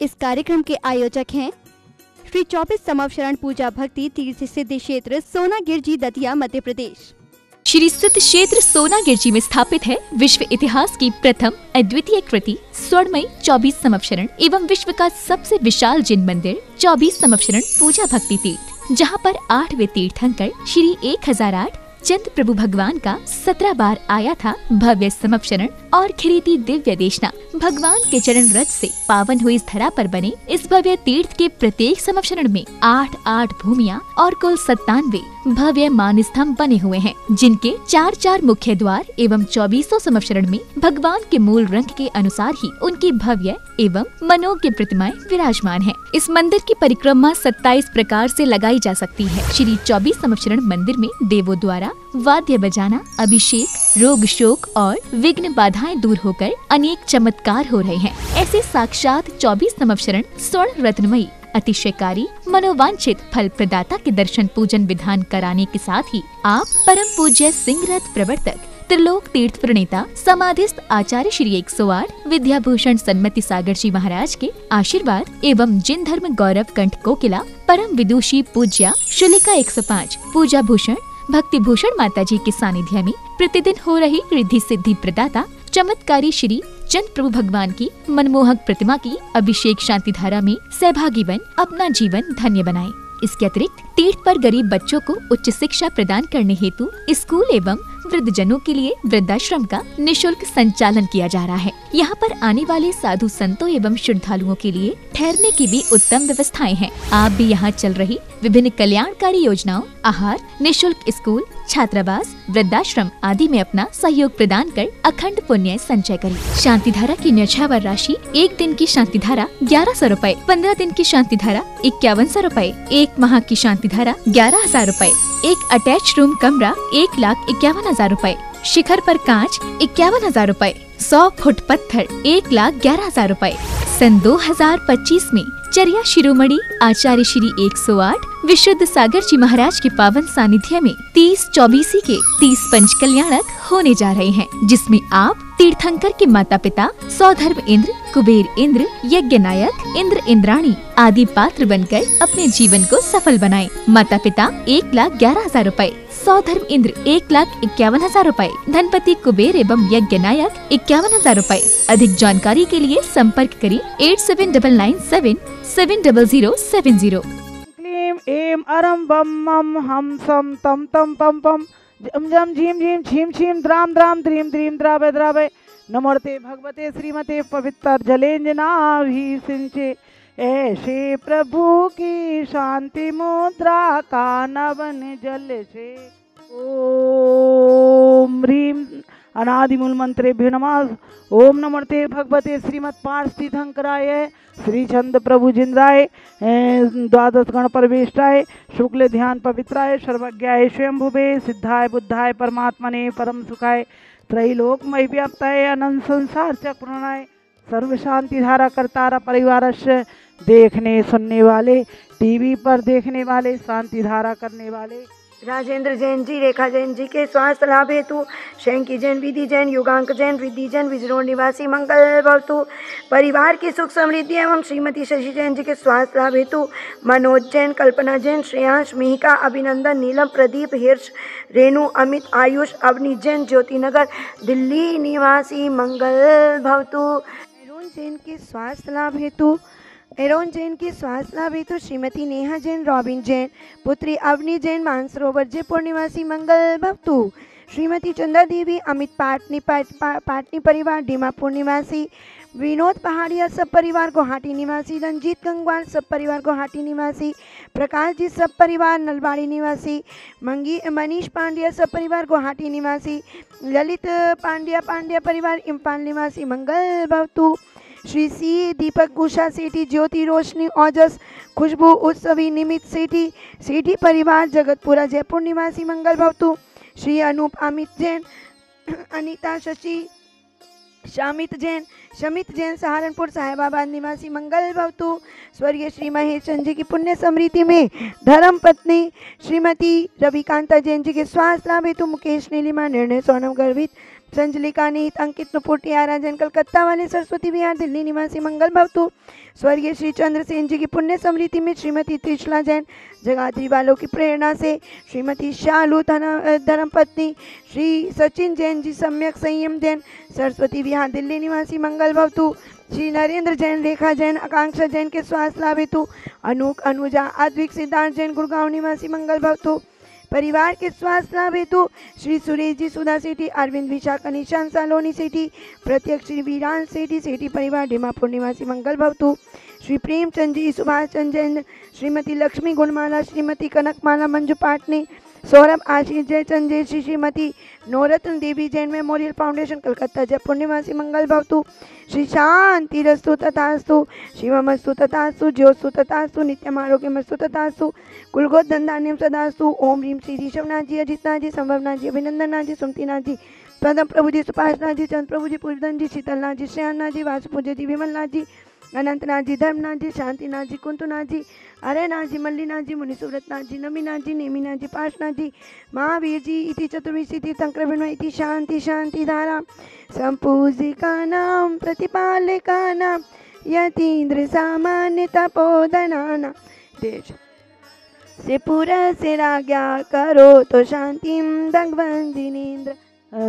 इस कार्यक्रम के आयोजक हैं। श्री चौबीस समवशरण पूजा भक्ति तीर्थ सिद्ध क्षेत्र सोना गिरजी दतिया, मध्य प्रदेश। श्री सिद्ध क्षेत्र सोना गिरजी में स्थापित है विश्व इतिहास की प्रथम अद्वितीय कृति, स्वर्णमयी चौबीस समवशरण एवं विश्व का सबसे विशाल जिन मंदिर, चौबीस समवशरण पूजा भक्ति तीर्थ, जहाँ पर आठवें तीर्थंकर श्री एक हज़ार आठ चंद प्रभु भगवान का सत्रह बार आया था भव्य समपशरण और खरीदी दिव्य देशना। भगवान के चरण रथ से पावन हुई इस धरा पर बने इस भव्य तीर्थ के प्रत्येक समपशरण में आठ आठ भूमिया और कुल सत्तानवे भव्य मान स्तंभ बने हुए हैं, जिनके चार चार मुख्य द्वार एवं चौबीसों समपशरण में भगवान के मूल रंग के अनुसार ही उनकी भव्य एवं मनोज्ञ प्रतिमाएँ विराजमान है। इस मंदिर की परिक्रमा 27 प्रकार से लगाई जा सकती है। श्री चौबीस समक्षरण मंदिर में देवों द्वारा वाद्य बजाना, अभिषेक, रोग शोक और विघ्न बाधाएँ दूर होकर अनेक चमत्कार हो रहे हैं। ऐसे साक्षात चौबीस समक्षरण स्वर्ण रत्नमयी अतिशयकारी, मनोवांछित फल प्रदाता के दर्शन पूजन विधान कराने के साथ ही आप परम पूज्य सिंह रथ प्रवर्तक, त्रिलोक तीर्थ प्रणेता, समाधिस्थ आचार्य श्री एक सौ आठ विद्याभूषण सन्मति सागर जी महाराज के आशीर्वाद एवं जिन धर्म गौरव कंठ कोकिला परम विदुषी पूज्या, शुलिका एक सौ पाँच पूजा भूषण भक्ति भूषण माता जी के सानिध्य में प्रतिदिन हो रही रिद्धि सिद्धि प्रदाता, चमत्कारी श्री चंद प्रभु भगवान की मनमोहक प्रतिमा की अभिषेक शांति धारा में सहभागी बन अपना जीवन धन्य बनाए। इसके अतिरिक्त तीर्थ पर गरीब बच्चों को उच्च शिक्षा प्रदान करने हेतु स्कूल एवं वृद्ध जनों के लिए वृद्धाश्रम का निशुल्क संचालन किया जा रहा है। यहाँ पर आने वाले साधु संतों एवं श्रद्धालुओं के लिए ठहरने की भी उत्तम व्यवस्थाएँ हैं। आप भी यहाँ चल रही विभिन्न कल्याणकारी योजनाओं, आहार, निशुल्क स्कूल छात्रावास, वृद्धाश्रम आदि में अपना सहयोग प्रदान कर अखंड पुण्य संचय करें। शांति धारा की न्यौछावर राशि एक दिन की शांति धारा ग्यारह सौ रूपए पंद्रह दिन की शांति धारा इक्यावन सौ रूपए एक माह की शांति धारा ग्यारह हज़ार रूपए एक अटैच रूम कमरा एक लाख इक्यावन हज़ार रूपए शिखर पर कांच इक्यावन हज़ार रूपए सौ फुट पत्थर एक लाख ग्यारह हज़ार रूपए सन 2025 में चरिया शिरोमणि, आचार्य श्री 108 विशुद्ध सागर जी महाराज के पावन सानिध्य में 30 चौबीसी के 30 पंच कल्याणक होने जा रहे हैं, जिसमें आप तीर्थंकर के माता पिता सौधर्म इंद्र, कुबेर इंद्र, यज्ञ नायक, इंद्र इंद्राणी आदि पात्र बनकर अपने जीवन को सफल बनाएँ। माता पिता एक लाख ग्यारह हज़ार रूपए सौधर्म इंद्र एक लाख इक्यावन हज़ार रूपए धनपति कुबेर एवं यज्ञ नायक इक्यावन हज़ार रूपए अधिक जानकारी के लिए संपर्क करें eight seven double nine seven seven double zero seven zero. क्लीं ऐं अरं बम मम हम सम तम तम पम पम जम जम छीम छीम द्राम द्राम द्रीम द्रीम नमोते भगवते श्रीमते पवित्र जलेंजनाभि सिंचे ऐसे प्रभु की शांति मुद्रा का नवन जल से। ओम ह्रीम अनादिमूल मंत्रेभ्यो नमः। ओम नमस्ते भगवते श्रीमद पार्थ तीर्थंकराय श्री चंद प्रभु जिंद्राय द्वादश गण परवेष्टाय शुक्ल ध्यान पवित्राय सर्वज्ञाय, स्वयंभुवे, सिद्धाय, बुद्धाय, परमात्मने परम सुखाय, त्रैलोकमय व्याप्ताय अनंत संसार चक्रणाय सर्व शांति धारा करतारा परिवार देखने सुनने वाले, टीवी पर देखने वाले शांति धारा करने वाले राजेंद्र जैन जी, रेखा जैन जी के स्वास्थ्य लाभ हेतु, शैंकी जैन, विधि जैन, युगांक जैन विधि जैन विजरोड निवासी, मंगल भवतु परिवार की सुख समृद्धि एवं श्रीमती शशि जैन जी के स्वास्थ्य लाभ हेतु, मनोज जैन, कल्पना जैन, श्रेयांश मिहिका, अभिनंदन, नीलम, प्रदीप, हिर्ष, रेणु, अमित, आयुष, अवनी जैन ज्योति नगर दिल्ली निवासी, मंगल भवतु। जैन के स्वास्थ्य लाभ हेतु एरोन जैन की स्वास्थ्य लाभ हेतु श्रीमती नेहा जैन, रॉबिन जैन, पुत्री अवनी जैन, मानसरोवर जयपुर निवासी मंगल भवतु श्रीमती चंदा देवी, अमित पाटनी पाटनी परिवार, डीमापुर निवासी, विनोद पहाड़िया सब परिवार, गुवाहाटी निवासी, रंजीत गंगवार सब परिवार, गुवाहाटी निवासी प्रकाश जी सब परिवार, नलबाड़ी निवासी, मंगी, मनीष पांड्या सब परिवार, गुवाहाटी निवासी, ललित पांड्या पांड्या परिवार, इम्फाल निवासी, मंगल भवतु श्री सी दीपक गुषा सेठी, ज्योति रोशनी, ओजस खुशबू उत्सवी, निमित सेठी सेठी परिवार, जगतपुरा, जयपुर, निवासी मंगल भवतु। श्री अनूप अमित जैन, अनीता शशि शामित जैन, शमित जैन, सहारनपुर, साहेबाबाद, निवासी मंगल भवतु। स्वर्गीय श्री महेश चंद जी की पुण्य समृद्धि में धर्म पत्नी श्रीमती रविकांता जैन जी के स्वास्थ्य लाभ हेतु मुकेश नीलिमा, निर्णय सोनम गर्भित संजलिका नीत अंकित नुपुटी, आराजन, कलकत्ता वाले सरस्वती विहार, दिल्ली निवासी मंगल भवतु। स्वर्गीय श्री चंद्रसेन जी की पुण्य समृद्धि में श्रीमती त्रिशला जैन जगाधरी वालों की प्रेरणा से श्रीमती शालू धर्म पत्नी श्री सचिन जैन जी सम्यक संयम जैन सरस्वती विहार, दिल्ली निवासी मंगल भवतु। श्री नरेंद्र जैन, रेखा जैन, आकांक्षा जैन के स्वास्थ्य लाभ हेतु अनूक अनुजा अद्विक सिद्धार्थ जैन, गुड़गांव निवासी मंगल भवतु। परिवार के स्वास्थ्य लाभ हेतु श्री सुरेश जी, सुधा सेठी, अरविंद विशाखा, निशांत सालोनी सेठी, प्रत्यक्ष श्री वीरान सेठी सेठी परिवार डिमापुर निवासी मंगल भवतु। श्री प्रेमचंद जी, सुभाष चंद जैन, श्रीमती लक्ष्मी गुणमाला, श्रीमती कनकमाला मंजू पाटनी सौरभ आशीष जयचंद जय श्री श्रीमती नवरत्न देवी जैन मेमोरियल फाउंडेशन, कलकत्ता जयपुर निवासी मंगल भवतु। श्री शांति रस्तु तथास्तु, शिवमस्तु तथास्तु ज्योस्तु तथास्तु, नित्यम आरोग्यमस्तु तथास्तु कुलगोत धंधान्यम सदास्तु, ओम ह्रीम श्री ऋषभनाथ जी अजितनाथ जी संभवनाथ जी अभिनंदन जी सुमतीनाथ जी पदम प्रभु जी सुभाषनाथ जी चंद्र प्रभु जी पूजन जी शीतलनाथ जी श्रेयानाथ जी वासुपूज्य जी विमलनाथ जी अनंतनाथ जी धर्मनाथ जी शांतिनाथ जी कुंतुनाथ जी अरेनाथ जी मल्लीनाथ जी मुनि सुव्रतनाथ जी नमीनाथ जी नेमीनाथ जी पार्शनाथ जी महावीर जी, इति चतुर्विशी तीर्थंकर इति शांति शांति धारा, संपूजिका नाम, प्रतिपालिका नाम, यतीन्द्र सामान्य तपोधना देश से पूरा, से राज्ञा, करो तो शांति भगवान जिनेन्द्र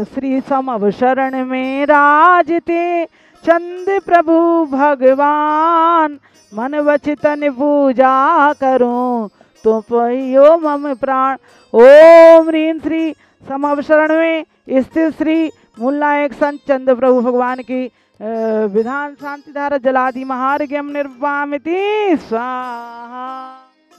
श्री समव शरण में राजते। चंद प्रभु भगवान, मन वचितन पूजा करूँ। तो पयो मम प्राण। ओम रीन श्री समवशरण में स्थित श्री मुल्ला संत चंद प्रभु भगवान की विधान शांति धारा जलादि महार्घ्यम निर्वामिति। स्वाहा।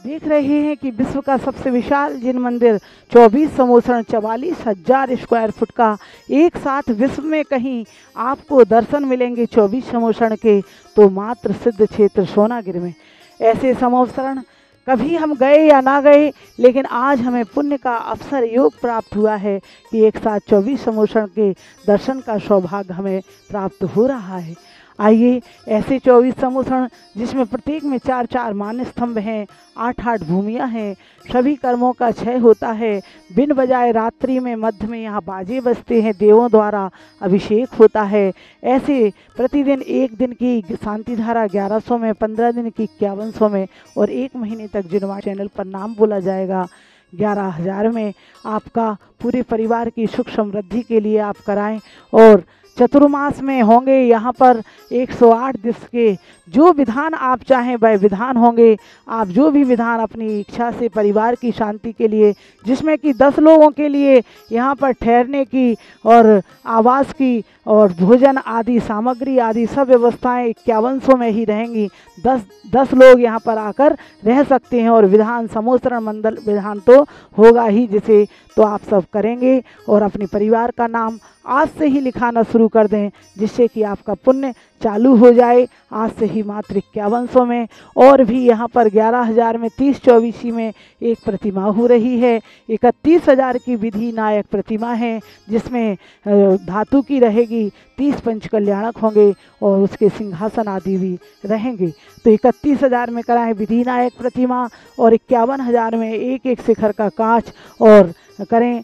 देख रहे हैं कि विश्व का सबसे विशाल जिन मंदिर 24 समोसरण चवालीस हज़ार स्क्वायर फुट का, एक साथ विश्व में कहीं आपको दर्शन मिलेंगे 24 समोसरण के तो मात्र सिद्ध क्षेत्र सोनागिर में। ऐसे समोसरण कभी हम गए या ना गए, लेकिन आज हमें पुण्य का अवसर योग प्राप्त हुआ है कि एक साथ चौबीस समोसरण के दर्शन का सौभाग्य हमें प्राप्त हो रहा है। आइए ऐसे चौबीस समूषण, जिसमें प्रत्येक में चार चार मान स्तंभ हैं, आठ आठ भूमियाँ हैं, सभी कर्मों का क्षय होता है। बिन बजाय रात्रि में मध्य में यहाँ बाजे बजते हैं, देवों द्वारा अभिषेक होता है। ऐसे प्रतिदिन एक दिन की शांति धारा ग्यारह सौ में, पंद्रह दिन की इक्यावन सौ में और एक महीने तक जिनवा चैनल पर नाम बोला जाएगा। ग्यारह हज़ार में आपका पूरे परिवार की सुख समृद्धि के लिए आप कराएँ और चतुर्मास में होंगे। यहाँ पर 108 दिवस के जो विधान आप चाहें, वह विधान होंगे। आप जो भी विधान अपनी इच्छा से परिवार की शांति के लिए, जिसमें कि 10 लोगों के लिए यहाँ पर ठहरने की और आवास की और भोजन आदि, सामग्री आदि, सब व्यवस्थाएँ इक्यावन सौ में ही रहेंगी। दस दस लोग यहाँ पर आकर रह सकते हैं और विधान समोसरण मंडल विधान तो होगा ही जिसे तो आप सब करेंगे और अपने परिवार का नाम आज से ही लिखाना शुरू कर दें, जिससे कि आपका पुण्य चालू हो जाए। आज से ही मात्र इक्यावन सौ में, और भी यहाँ पर ग्यारह हज़ार में, तीस चौबीसी में एक प्रतिमा हो रही है। इकतीस हज़ार की विधि नायक प्रतिमा है, जिसमें धातु की रहेगी, तीस पंच कल्याणक होंगे, और उसके सिंहासन आदि भी रहेंगे। तो इकतीस हज़ार में कराएँ विधि नायक प्रतिमा, और इक्यावन हज़ार में एक एक शिखर का कांच, और करें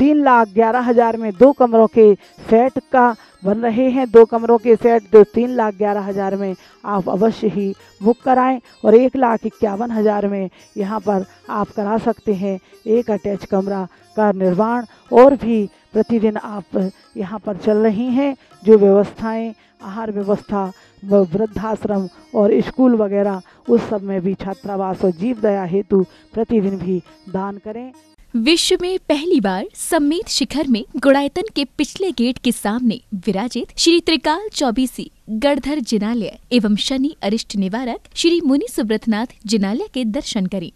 तीन लाख ग्यारह हज़ार में दो कमरों के सेट का बन रहे हैं। दो कमरों के सेट जो तीन लाख ग्यारह हज़ार में आप अवश्य ही बुक कराएँ और एक लाख इक्यावन हज़ार में यहाँ पर आप करा सकते हैं एक अटैच कमरा का निर्माण और भी प्रतिदिन आप यहाँ पर चल रही हैं, जो व्यवस्थाएँ, आहार व्यवस्था वृद्धाश्रम और स्कूल वगैरह, उस सब में भी छात्रावास और जीव दया हेतु प्रतिदिन भी दान करें। विश्व में पहली बार सम्मेत शिखर में गुड़ायतन के पिछले गेट के सामने विराजित श्री त्रिकाल चौबीसी गढ़धर जिनालय एवं शनि अरिष्ट निवारक श्री मुनि सुब्रतनाथ जिनालय के दर्शन करें।